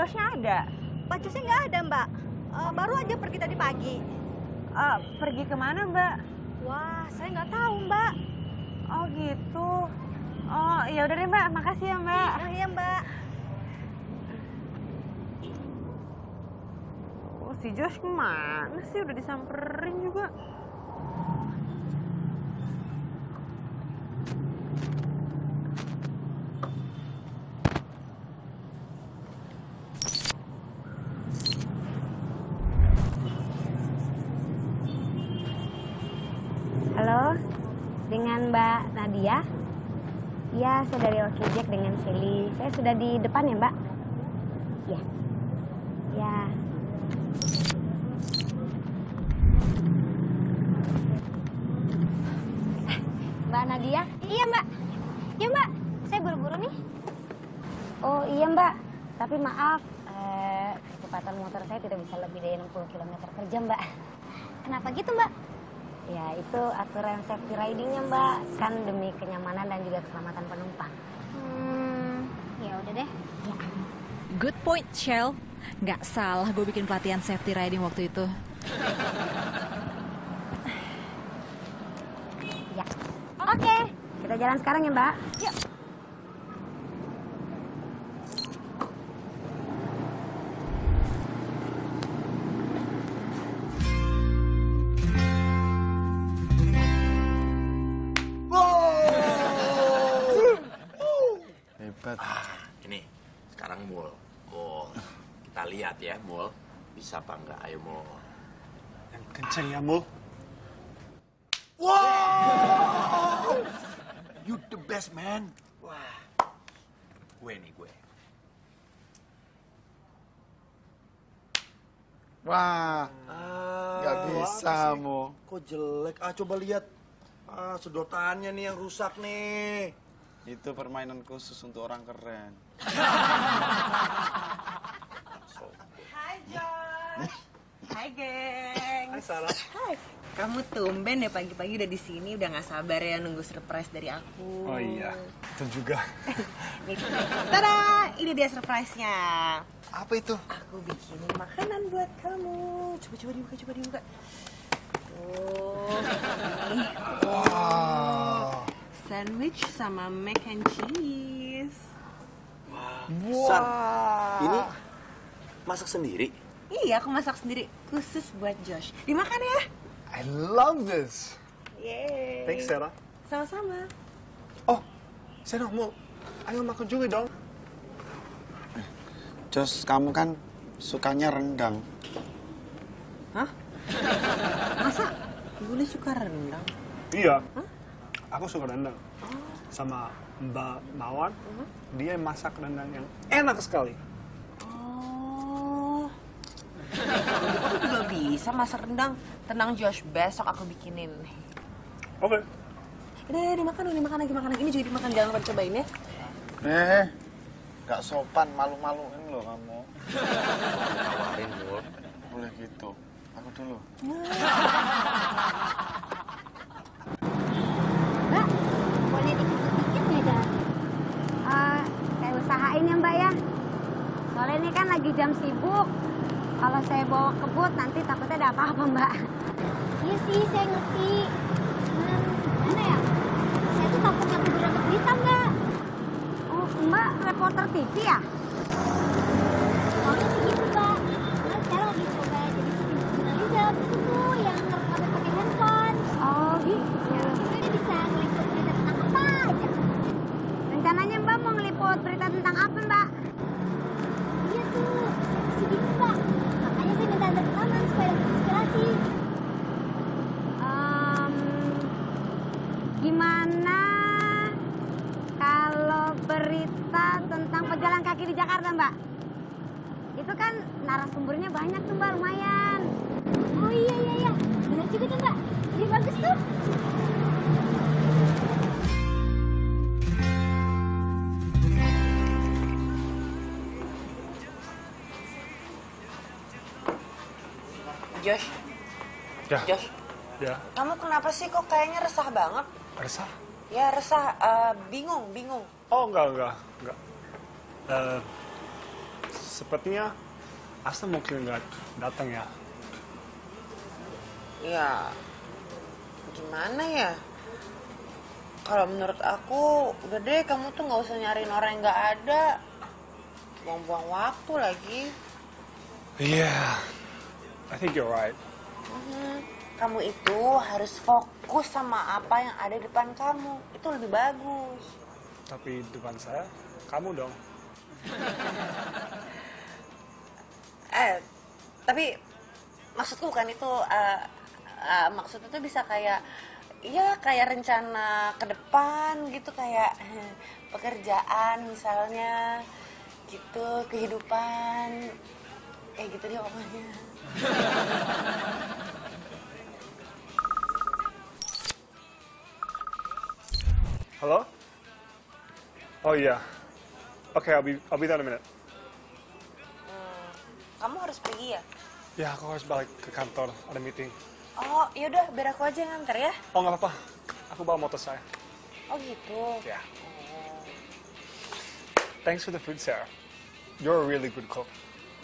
Ya. Joshnya ada? Pak Josnya nggak ada, Mbak. Eh, baru aja pergi tadi pagi. Eh, pergi ke mana Mbak? Wah, saya nggak tahu, Mbak. Oh gitu. Oh ya udah deh Mbak, makasih ya Mbak. Oh, iya, Mbak. Oh, si Josh ke mana sih? Udah disamperin juga. Nadia? Iya, saya dari Oki Jack dengan Shelly. Saya sudah di depan ya, Mbak? Ya. Ya. Mbak Nadia? Iya, Mbak. Ya, Mbak. Saya buru-buru nih. Oh, iya, Mbak. Tapi maaf, eh, kecepatan motor saya tidak bisa lebih dari 60 km per jam, Mbak. Kenapa gitu, Mbak? Ya, itu aturan safety ridingnya, Mbak. Kan demi kenyamanan dan juga keselamatan penumpang. Hmm, ya udah deh. Ya. Good point, Shell. Nggak salah gue bikin pelatihan safety riding waktu itu. Ya. Oke, kita jalan sekarang ya, Mbak. Yuk. Ya mul, bisa apa enggak? Ayo mul. Yang kenceng ya, Mul. Wow! You the best man. Wah, gue nih gue. Wah, Ah, nggak bisa? Mo. Kok jelek? Ah coba lihat. Ah sedotannya nih yang rusak nih. Itu permainan khusus untuk orang keren. Hai geng. Hai, Sarah. Hai. Kamu tumben ya pagi-pagi udah di sini, udah nggak sabar ya nunggu surprise dari aku. Oh iya, itu juga. Nih, Tada, ini dia surprise-nya. Apa itu? Aku bikinin makanan buat kamu. Coba coba dibuka, coba dibuka. Oh, Wow. sandwich sama mac and cheese. San, ini masak sendiri. Iya, aku masak sendiri khusus buat Josh. Dimakan ya. I love this. Yeay. Thanks, Sarah. Sama-sama. Oh, Sarah mau, ayo makan juga dong. Jos, kamu kan sukanya rendang. Hah? Masa boleh suka rendang? Iya. Aku suka rendang. Sama Mbak Mawar, dia masak rendang yang enak sekali. Oh. Aku juga bisa masak rendang. Tenang Josh, besok aku bikinin. Oke. Udah, ya, dimakan dong, dimakan lagi, makan lagi. Ini juga dimakan, jangan lupa cobain ya. Eh, gak sopan, malu-maluin loh kamu. Tawarin mul. Boleh gitu. Aku dulu. Mbak, boleh dikit-dikit nggak jalan? Eh, saya usahain ya Mbak ya. Soalnya ini kan lagi jam sibuk. Kalau saya bawa kebut nanti takutnya ada apa-apa Mbak. Iya sih, saya ngerti. Cuman, gimana ya? Saya tuh takutnya aku dapat berita, Mbak. Oh, Mbak reporter TV ya? Soalnya sih gitu, Mbak. Karena sekarang lagi coba jadi supir jurnalism. Itu tuh yang ngerekam pakai handphone. Oh gitu. Jadi bisa ngeliput berita tentang apa aja. Rencananya Mbak mau ngeliput berita tentang apa Mbak? Iya tuh, bisa gitu, Mbak. Makanya saya minta anda rekaman supaya dapat inspirasi. Em, gimana kalau berita tentang pejalan kaki di Jakarta Mbak? Itu kan narasumbernya banyak tuh Mbak, lumayan. Oh iya, iya, iya. Benar juga tuh, Mbak. Ini bagus tuh. Josh, Ya. Josh, Ya. kamu kenapa sih kok kayaknya resah banget? Resah? Ya resah, eh, bingung, bingung. Oh, enggak, enggak, enggak. Eh, sepertinya Asta mungkin nggak datang ya. Ya, gimana ya? Kalau menurut aku, udah deh kamu tuh nggak usah nyariin orang yang nggak ada. Buang-buang waktu lagi. Yeah, I think you're right. Mhm. Kamu itu harus fokus sama apa yang ada di depan kamu. Itu lebih bagus. Tapi depan saya, kamu dong. Eh, tapi maksudku bukan itu. eh, eh, maksudnya tuh bisa kayak, ya kayak rencana ke depan gitu kayak pekerjaan misalnya, gitu kehidupan, kayak gitu deh pokoknya. Halo? Oh iya. Oke, I'll be I'll be there in a minute. Kamu harus pergi ya? Ya, aku harus balik ke kantor, ada meeting. Oh, yaudah biar aku aja yang nganter ya. Oh, nggak apa-apa. Aku bawa motor saya. Oh gitu. Ya. Thanks for the food, Sarah. You're a really good cook.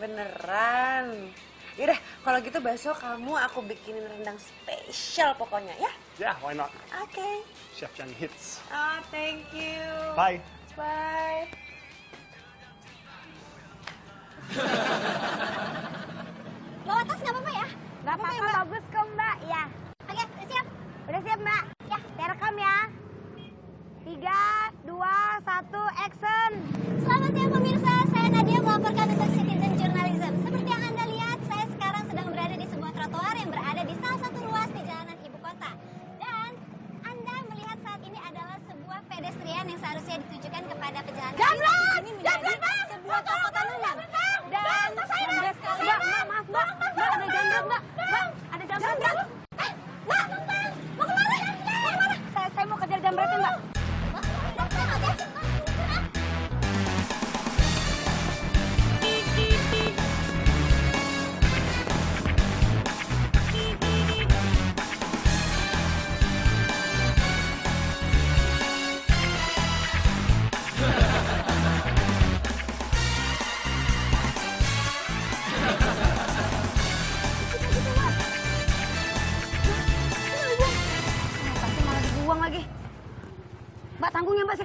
Beneran. Yaudah, kalau gitu besok kamu aku bikinin rendang spesial pokoknya ya. Yeah, why not? Oke. Chef Yang hits. Oh, thank you. Bye. Bye. Bawa tas nggak apa-apa ya? Gak apa-apa, bagus kok mbak. Ya, Oke, udah siap. udah siap mbak. Ya. Saya rekam ya. Tiga, dua, satu, action. Selamat siang pemirsa, saya Nadia melaporkan untuk Citizen Journalism. Seperti yang Anda lihat, saya sekarang sedang berada di sebuah trotoar yang berada di salah satu ruas di jalanan ibu kota. Dan Anda melihat saat ini adalah sebuah pedestrian yang seharusnya ditujukan kepada pejalan kaki. Jamret, Bang! sebuah kokotan umum. Dan Jamret, mbak, mbak, maaf mbak. Mbak. Mbak, ada mbak.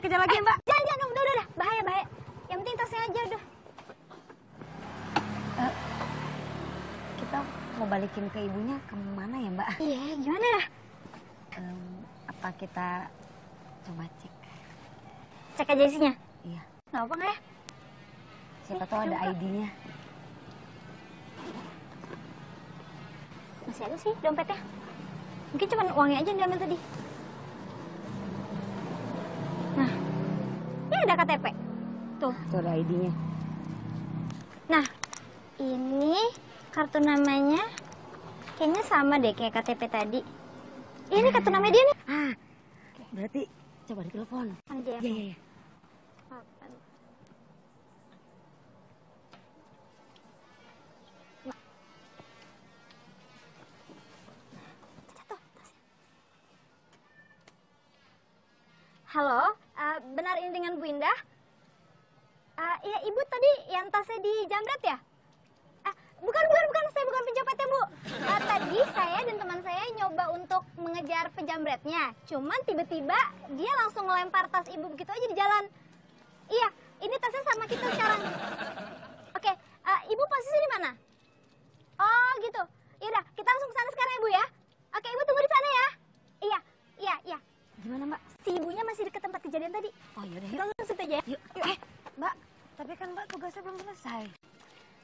Kejar lagi ya mbak. Jangan, jangan, udah, udah, udah. Bahaya, bahaya. Yang penting tasnya aja udah. Kita mau balikin ke ibunya ke mana ya mbak? Iya, gimana ya? Em, apa kita coba cek? Cek aja isinya. Iya, Nggak apa nggak ya? siapa tahu ada ID-nya. Masih ada sih dompetnya. Mungkin cuma uangnya aja yang diambil tadi. Tuh. Tuh ada ID-nya. Nah, ini kartu namanya kayaknya sama deh kayak KTP tadi. Ini kartu namanya dia nih. Ah, berarti coba ditelepon. Ya. Iya, iya, iya. Halo, eh, benar ini dengan Bu Indah? Eh, Ibu tadi yang tasnya di jamret ya? Eh, bukan, bukan, bukan, saya bukan pencopetnya, Bu. Eh, tadi saya dan teman saya nyoba untuk mengejar penjamretnya. Cuman tiba-tiba dia langsung ngelempar tas Ibu begitu aja di jalan. Iya, ini tasnya sama kita sekarang. Oke, eh, Ibu posisi di mana? Oh, gitu. Yaudah, kita langsung ke sana sekarang ya, Bu ya. Oke, Ibu tunggu di sana ya. Iya, iya, iya. Gimana mbak? Si ibunya masih deket tempat kejadian tadi. Oh yaudah Kita yuk. langsung aja ya. Yuk, eh, mbak. Tapi kan mbak tugasnya belum selesai.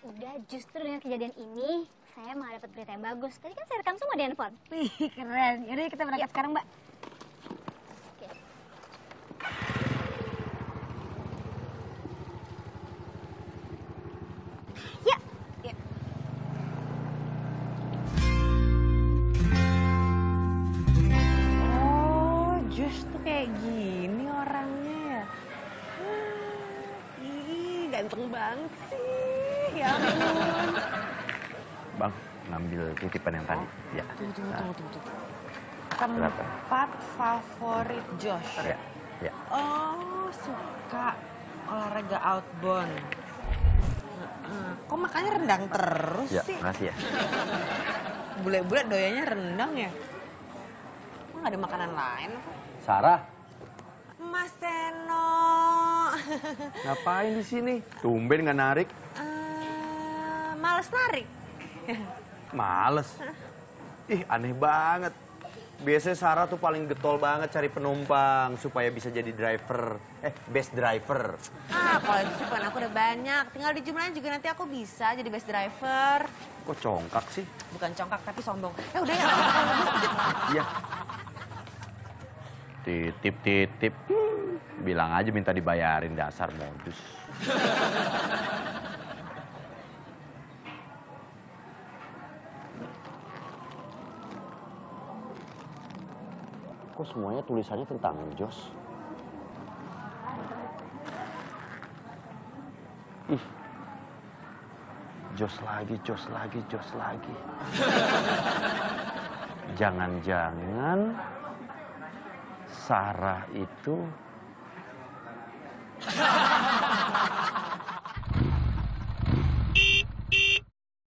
Udah, justru dengan kejadian ini, saya malah dapat berita yang bagus. Tadi kan saya rekam semua di handphone. Wih, keren. Yaudah kita berangkat sekarang mbak. Ganteng banget sih. Ya ampun. Bang, ngambil titipan yang tadi. Ya. Tunggu, tunggu, Nah, tunggu, tunggu. Tempat favorit Josh. Ya, ya. Oh, suka olahraga outbound. Kok makannya rendang terus Ya, sih? makasih ya. Bule-bule doyanya rendang ya? Kok nggak ada makanan lain? Sarah, Mas Seno. ngapain di sini? Tumben nggak narik. Eh, males narik. Males. Ih, aneh banget. Biasanya Sarah tuh paling getol banget cari penumpang supaya bisa jadi driver. Eh, best driver. Ah, kalau itu sih plan aku udah banyak. Tinggal dijumlahin juga nanti aku bisa jadi best driver. Kok congkak sih? Bukan congkak tapi sombong. Ya udah ya. Iya. Titip, titip. Bilang aja minta dibayarin dasar modus. Kok semuanya tulisannya tentang Jos? Ih. Jos lagi, Jos lagi, Jos lagi. Jangan-jangan Sarah itu